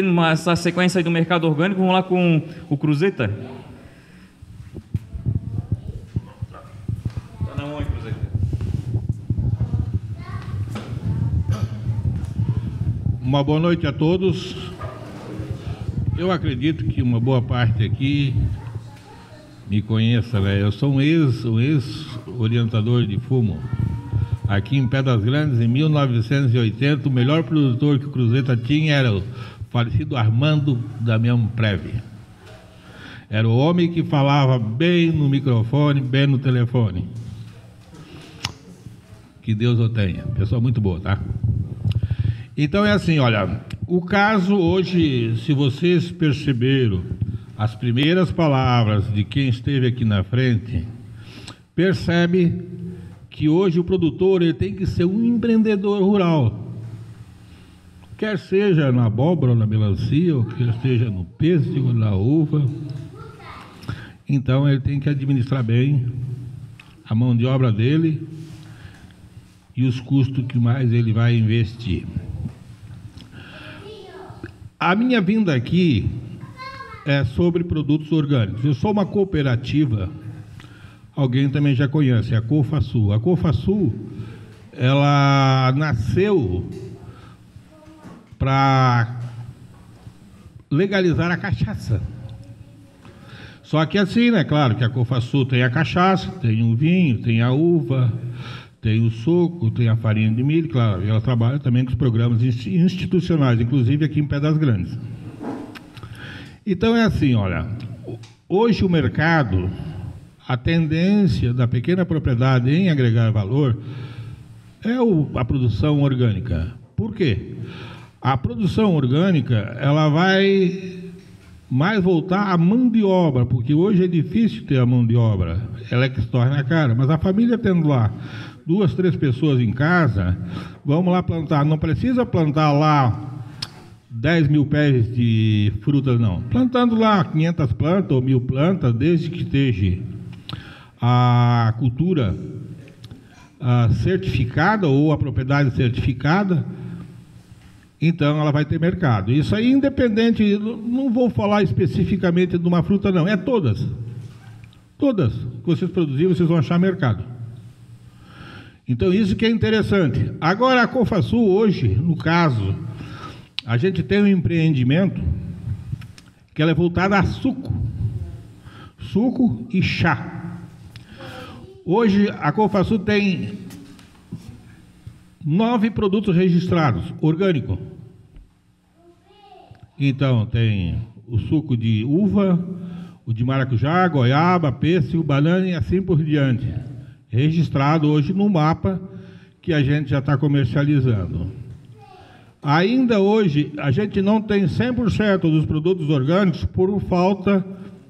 mantendo uma, essa sequência aí do mercado orgânico, vamos lá com o Cruzeta. Tá Cruzeta. Uma boa noite a todos. Eu acredito que uma boa parte aqui me conheça, né? Eu sou um ex, um ex-orientador de fumo. Aqui em Pedras Grandes, em 1980, o melhor produtor que o Cruzeta tinha era o falecido Armando Damião Preve. Era o homem que falava bem no microfone, bem no telefone. Que Deus o tenha. Pessoa muito boa, tá? Então é assim, olha, o caso hoje, se vocês perceberam as primeiras palavras de quem esteve aqui na frente, percebe que hoje o produtor ele tem que ser um empreendedor rural. Quer seja na abóbora, na melancia, ou quer seja no pêssego, na uva. Então ele tem que administrar bem a mão de obra dele e os custos que mais ele vai investir. A minha vinda aqui é sobre produtos orgânicos. Eu sou uma cooperativa, alguém também já conhece, a Cofasul. A Cofasul, ela nasceu para legalizar a cachaça. Só que assim, né? Claro que a Cofasul tem a cachaça, tem o vinho, tem a uva, tem o suco, tem a farinha de milho, claro, ela trabalha também com os programas institucionais, inclusive aqui em Pedras Grandes. Então é assim, olha, hoje o mercado, a tendência da pequena propriedade em agregar valor é a produção orgânica. Por quê? A produção orgânica, ela vai mais voltar à mão de obra, porque hoje é difícil ter a mão de obra, ela é que se torna cara, mas a família tendo lá duas, três pessoas em casa, vamos lá plantar. Não precisa plantar lá 10 mil pés de frutas, não. Plantando lá 500 plantas ou mil plantas, desde que esteja a cultura a certificada ou a propriedade certificada, então ela vai ter mercado. Isso aí, independente, não vou falar especificamente de uma fruta, não, é todas. Todas que vocês produzirem, vocês vão achar mercado. Então, isso que é interessante. Agora, a Cofasul, hoje, no caso, a gente tem um empreendimento que ela é voltada a suco. Suco e chá. Hoje, a Cofasul tem nove produtos registrados, orgânico. Então, tem o suco de uva, o de maracujá, goiaba, pêssego, banana e assim por diante registrado hoje no mapa que a gente já está comercializando. Ainda hoje, a gente não tem 100% dos produtos orgânicos por falta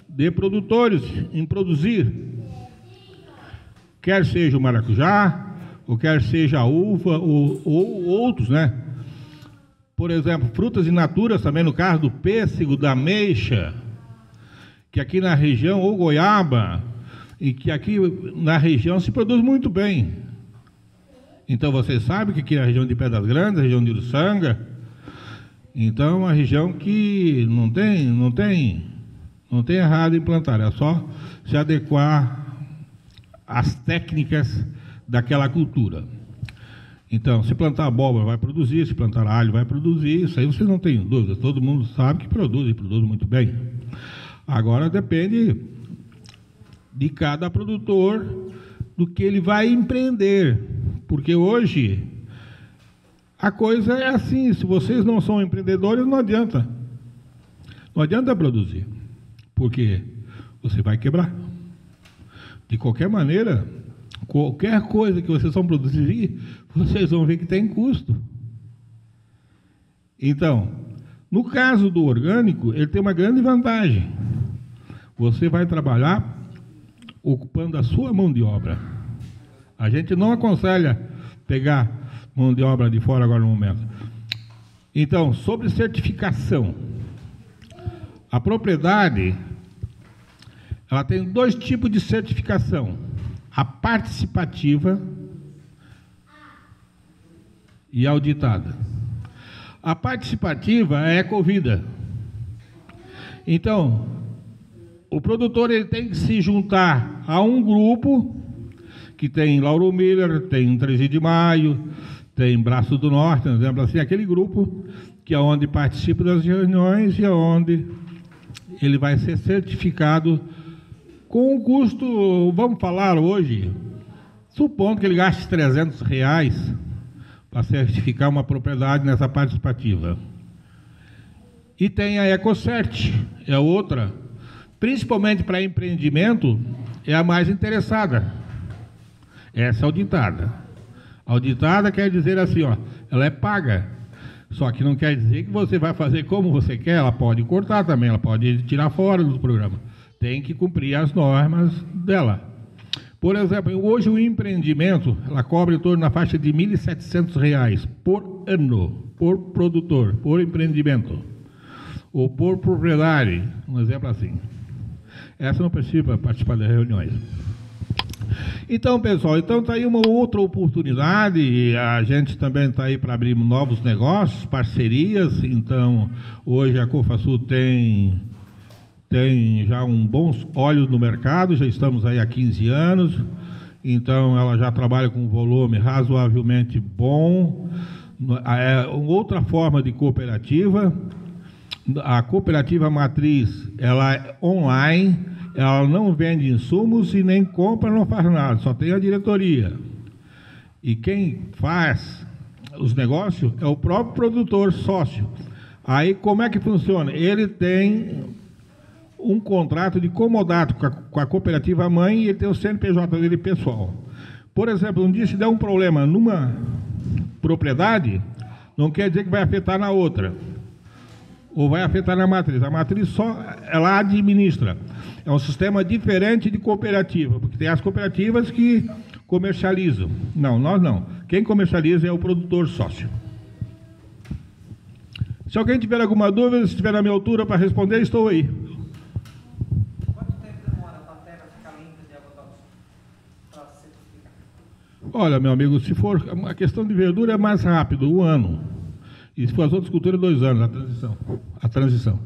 de produtores em produzir. Quer seja o maracujá, ou quer seja uva, ou, ou outros, né? Por exemplo, frutas in natura, também no caso do pêssego, da ameixa, que aqui na região, ou goiaba, e que aqui na região se produz muito bem. Então você sabe que aqui na região de Pedras Grandes, região de Uruçanga, então é uma região que não tem, não tem, não tem errado em plantar, é só se adequar às técnicas daquela cultura. Então, se plantar abóbora vai produzir, se plantar alho vai produzir, isso aí você não tem dúvida, todo mundo sabe que produz e produz muito bem. Agora depende de cada produtor do que ele vai empreender. Porque hoje a coisa é assim, se vocês não são empreendedores, não adianta. Não adianta produzir. Porque você vai quebrar. De qualquer maneira, qualquer coisa que vocês vão produzir, vocês vão ver que tem custo. Então, no caso do orgânico, ele tem uma grande vantagem. Você vai trabalhar ocupando a sua mão de obra. A gente não aconselha pegar mão de obra de fora agora no momento. Então, sobre certificação. A propriedade ela tem dois tipos de certificação: a participativa e auditada. A participativa é a Ecovida. Então, o produtor ele tem que se juntar a um grupo que tem Lauro Miller, tem 13 de Maio, tem Braço do Norte, por exemplo, assim, aquele grupo que é onde participa das reuniões e é onde ele vai ser certificado com um custo, vamos falar hoje, supondo que ele gaste 300 reais para certificar uma propriedade nessa participativa. E tem a EcoCert, é outra, principalmente para empreendimento, é a mais interessada. Essa é auditada. Auditada quer dizer assim, ó, ela é paga. Só que não quer dizer que você vai fazer como você quer, ela pode cortar também, ela pode tirar fora do programa. Tem que cumprir as normas dela. Por exemplo, hoje o empreendimento, ela cobra em torno na faixa de R$ 1.700 por ano, por produtor, por empreendimento. Ou por propriedade, um exemplo assim. Essa não precisa participar das reuniões. Então, pessoal, então está aí uma outra oportunidade. A gente também está aí para abrir novos negócios, parcerias. Então, hoje a Cofasul tem tem já um bons olhos no mercado, já estamos aí há 15 anos. Então, ela já trabalha com um volume razoavelmente bom. É outra forma de cooperativa. A cooperativa matriz, ela é online ela não vende insumos e nem compra, não faz nada, só tem a diretoria. E quem faz os negócios é o próprio produtor sócio. Aí como é que funciona? Ele tem um contrato de comodato com a, com a cooperativa mãe e ele tem o CNPJ dele pessoal. Por exemplo, um dia se der um problema numa propriedade, não quer dizer que vai afetar na outra. Ou vai afetar na matriz. A matriz só ela administra. É um sistema diferente de cooperativa, porque tem as cooperativas que comercializam. Não, nós não. Quem comercializa é o produtor sócio. Se alguém tiver alguma dúvida, se estiver na minha altura para responder, estou aí. Quanto tempo demora para a terra ficar limpa de água para certificar? Olha, meu amigo, se for a questão de verdura é mais rápido, um ano. E se for as outras culturas, dois anos, a transição. A transição.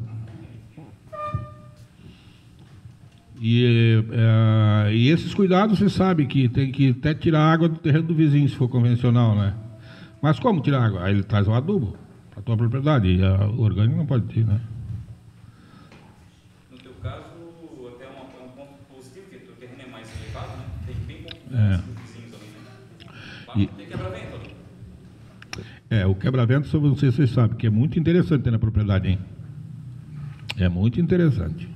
E, é, e esses cuidados você sabe que tem que até tirar água do terreno do vizinho, se for convencional, né? Mas como tirar água? Aí ele traz o adubo para a tua propriedade. E a, o orgânico não pode ter, né? No teu caso, até um, um ponto positivo, que o terreno é mais elevado, né? Tem bem pouco é. E, tem. É, o quebra-vento, não sei se vocês sabem, que é muito interessante ter na propriedade, hein? É muito interessante.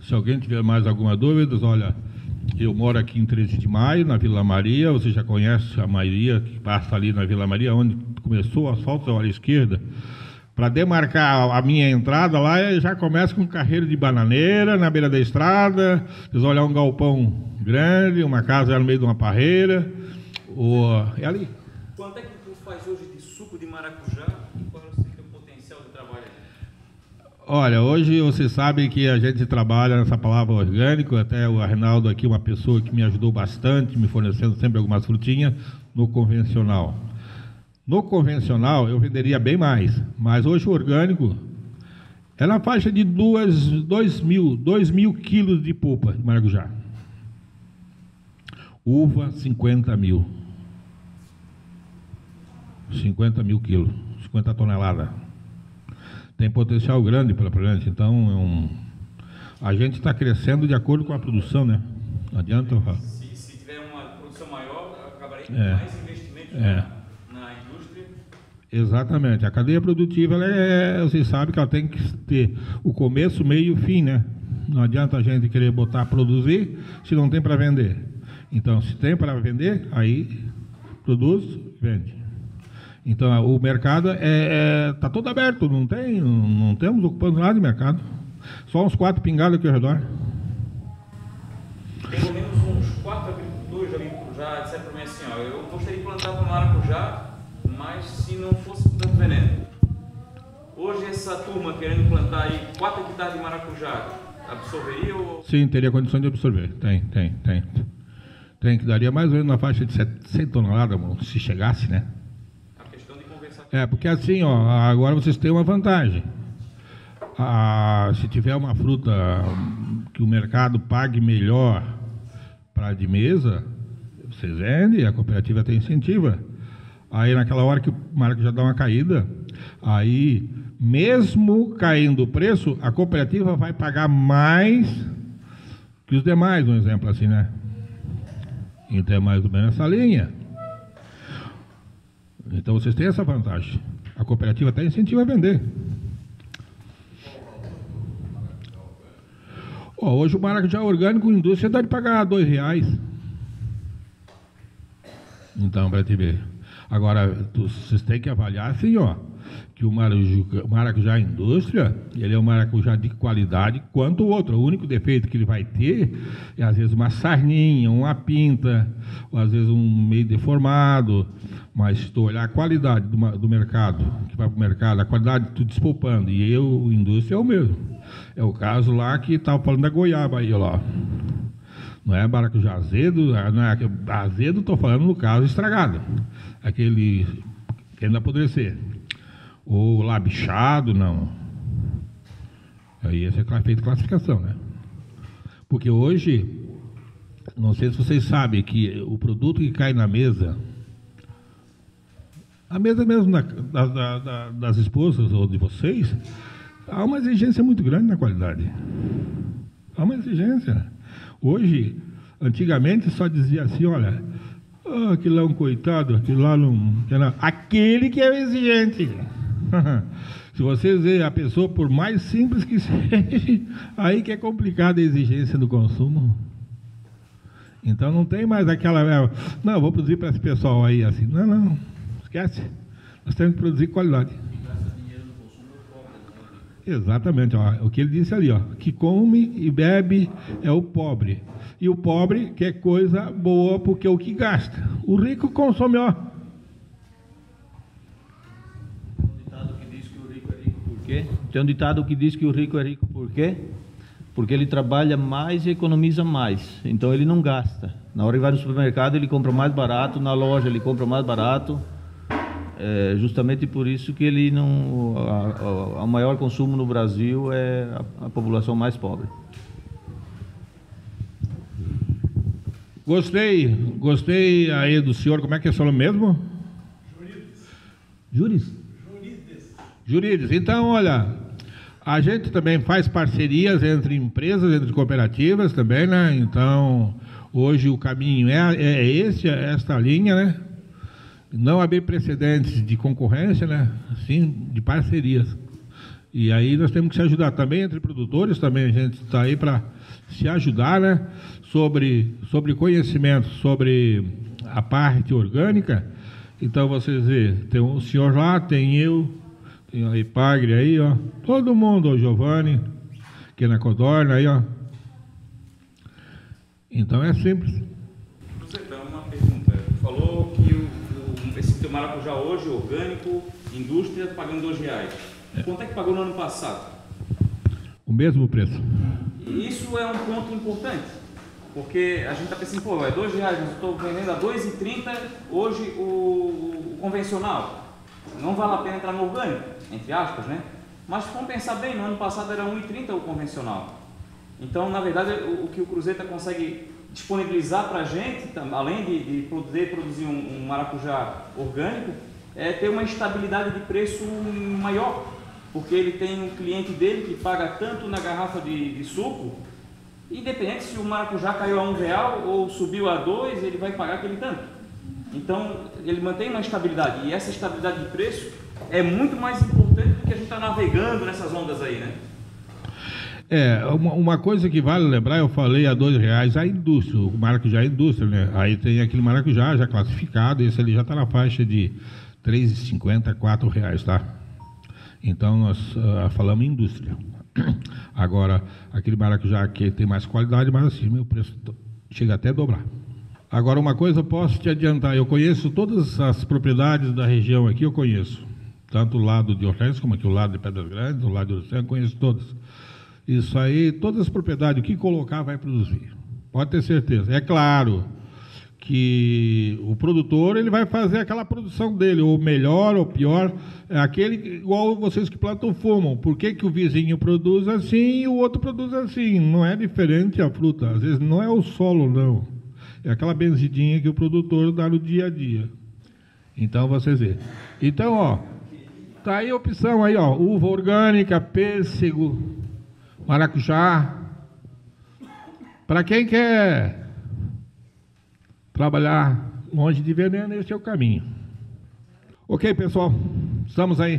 Se alguém tiver mais alguma dúvida, olha, eu moro aqui em 13 de maio, na Vila Maria, você já conhece a Maria, que passa ali na Vila Maria, onde começou o asfalto à esquerda. Para demarcar a minha entrada lá, já começa com carreira de bananeira na beira da estrada. Vocês olhar um galpão grande, uma casa no meio de uma parreira. O... É ali. Quanto é que tu faz hoje de suco de maracujá Olha, hoje você sabe que a gente trabalha nessa palavra orgânico, até o Arnaldo aqui, uma pessoa que me ajudou bastante, me fornecendo sempre algumas frutinhas, no convencional. No convencional eu venderia bem mais, mas hoje o orgânico é na faixa de 2 mil, dois mil quilos de polpa de maracujá. Uva, 50 mil. 50 mil quilos, 50 toneladas tem potencial grande para a gente. Então, é um, a gente está crescendo de acordo com a produção, né? Não adianta. Se, se tiver uma produção maior, acabaria com é, mais investimento é. Exatamente. A cadeia produtiva, ela é, você sabe que ela tem que ter o começo, meio e fim, né? Não adianta a gente querer botar produzir se não tem para vender. Então, se tem para vender, aí produz, vende. Então o mercado está é, é, tá todo aberto, não tem, não, não, temos ocupando nada de mercado. Só uns quatro pingados aqui ao redor. Pelo menos uns quatro agricultores ali já disseram para mim assim, ó, eu gostaria de plantar para maracujá, mas se não fosse tanto veneno. Hoje essa turma querendo plantar aí 4 hectares de maracujá, absorveria ou... Sim, teria condição de absorver. Tem, tem, tem. Tem que daria mais ou menos na faixa de 100 toneladas, se chegasse, né? A questão de conversar. É, porque assim, ó, agora vocês têm uma vantagem. Ah, se tiver uma fruta que o mercado pague melhor para de mesa, vocês vendem, a cooperativa tem incentiva. Aí naquela hora que o marco já dá uma caída, aí mesmo caindo o preço, a cooperativa vai pagar mais que os demais, um exemplo assim, né? Então é mais ou menos essa linha. Então vocês têm essa vantagem. A cooperativa até incentiva a vender. Oh, hoje o maracujá orgânico indústria dá de pagar dois reais. Então, para te ver. Agora, vocês têm que avaliar assim, ó, que o maracujá, maracujá indústria, ele é um maracujá de qualidade quanto o outro. O único defeito que ele vai ter é, às vezes, uma sarninha, uma pinta, ou às vezes um meio deformado. Mas se tu olhar a qualidade do, do mercado, que vai para o mercado, a qualidade tu despolpando, e eu, indústria, é o mesmo. É o caso lá que estava falando da goiaba aí, ó. Não é maracujá azedo, não é azedo, estou falando no caso estragado. Aquele que ainda apodrecer. Ou labichado, não. Aí essa é feita classificação, né? Porque hoje, não sei se vocês sabem que o produto que cai na mesa, a mesa mesmo da, da, da, das esposas ou de vocês, há uma exigência muito grande na qualidade. Há uma exigência. Hoje, antigamente só dizia assim, olha, oh, aquele lá é um coitado, aquele lá não. Aquele que é exigente. Se vocês verem a pessoa, por mais simples que seja, aí que é complicada a exigência do consumo. Então não tem mais aquela. É, não, vou produzir para esse pessoal aí assim. Não, não, esquece. Nós temos que produzir qualidade. Exatamente, ó, o que ele disse ali, ó, que come e bebe é o pobre. E o pobre quer coisa boa porque é o que gasta. O rico consome, ó. Tem um ditado que diz que o rico é rico por quê? Porque ele trabalha mais e economiza mais. Então ele não gasta. Na hora que vai no supermercado ele compra mais barato, na loja ele compra mais barato. É justamente por isso que ele não, a maior consumo no Brasil é a, a, população mais pobre. Gostei, gostei aí do senhor. Como é que é o nome mesmo? Júris. Jurides. Jurides. Então, olha, a gente também faz parcerias entre empresas, entre cooperativas também, né? Então, hoje o caminho é, é esse, é esta linha, né? não haver precedentes de concorrência, né? Sim, de parcerias. E aí nós temos que se ajudar também entre produtores, também a gente está aí para se ajudar, né? Sobre, sobre conhecimento, sobre a parte orgânica. Então vocês vê, tem o senhor lá, tem eu, tem a Ipagre aí, ó. Todo mundo, o Giovanni, que é na Codorna aí, ó. Então é simples. o maracujá hoje, orgânico, indústria, pagando dois reais. É. Quanto é que pagou no ano passado? O mesmo preço. E isso é um ponto importante, porque a gente está pensando, pô, é dois reais, mas eu estou vendendo a dois e trinta hoje o, o, convencional. Não vale a pena entrar no orgânico, entre aspas, né? Mas vamos pensar bem, no ano passado era 1,30 o convencional. Então, na verdade, o, o que o Cruzeiro consegue disponibilizar para a gente, além de, de, poder produzir um, um, maracujá orgânico, é ter uma estabilidade de preço maior, porque ele tem um cliente dele que paga tanto na garrafa de, de suco, independente se o maracujá caiu a um real ou subiu a dois, ele vai pagar aquele tanto. Então ele mantém uma estabilidade e essa estabilidade de preço é muito mais importante do que a gente está navegando nessas ondas aí, né? É, uma, uma, coisa que vale lembrar, eu falei a dois reais a indústria, o maracujá é indústria, né? Aí tem aquele maracujá já classificado, esse ali já está na faixa de R$ 3,50, R$ reais, tá? Então nós uh, falamos indústria. Agora, aquele maracujá que tem mais qualidade, mas assim, meu preço chega até a dobrar. Agora, uma coisa posso te adiantar, eu conheço todas as propriedades da região aqui, eu conheço. Tanto o lado de Orleans como aqui o lado de Pedras Grandes, o lado de Uruçanga, conheço todas. Isso aí, todas as propriedades, o que colocar vai produzir. Pode ter certeza. É claro que o produtor ele vai fazer aquela produção dele, ou melhor ou pior, é aquele igual vocês que plantam fumam. Por que, que o vizinho produz assim e o outro produz assim? Não é diferente a fruta. Às vezes não é o solo, não. É aquela benzidinha que o produtor dá no dia a dia. Então vocês vê. Então, ó, tá aí a opção aí, ó, uva orgânica, pêssego, maracujá. Para quem quer trabalhar longe de veneno, esse é o caminho. Ok, pessoal, estamos aí.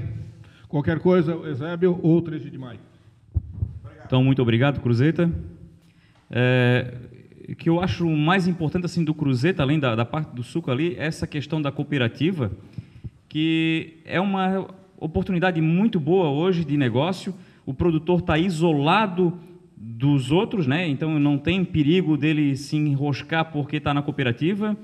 Qualquer coisa, Eusébio ou 13 de maio. Então, muito obrigado, Cruzeta. É, que eu acho mais importante assim do Cruzeta, além da, da parte do suco ali, é essa questão da cooperativa, que é uma oportunidade muito boa hoje de negócio. O produtor está isolado dos outros, né? então não tem perigo dele se enroscar porque está na cooperativa.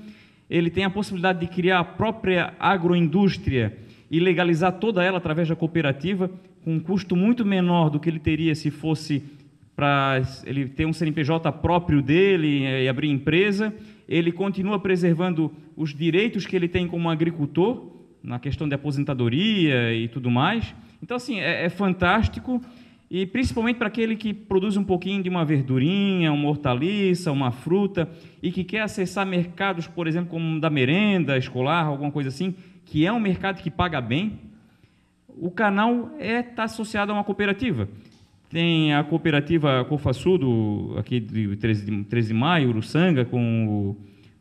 Ele tem a possibilidade de criar a própria agroindústria e legalizar toda ela através da cooperativa, com um custo muito menor do que ele teria se fosse para ele ter um CNPJ próprio dele e abrir empresa. Ele continua preservando os direitos que ele tem como agricultor, na questão de aposentadoria e tudo mais. Então, assim, é, é fantástico e principalmente para aquele que produz um pouquinho de uma verdurinha, uma hortaliça, uma fruta e que quer acessar mercados, por exemplo, como da merenda escolar, alguma coisa assim, que é um mercado que paga bem, o canal está é, tá associado a uma cooperativa. Tem a cooperativa Cofaçudo, aqui de 13 de, 13 de maio, Uruçanga, com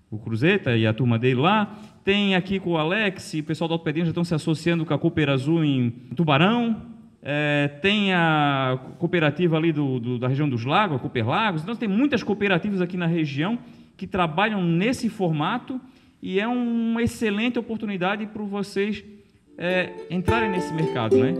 o, o Cruzeta e a turma dele lá. Tem aqui com o Alex, o pessoal do Autopedinho já estão se associando com a Cooper Azul em Tubarão. É, tem a cooperativa ali do, do, da região dos lagos, a Cooper Lagos. Então, tem muitas cooperativas aqui na região que trabalham nesse formato e é uma excelente oportunidade para vocês é, entrarem nesse mercado, né?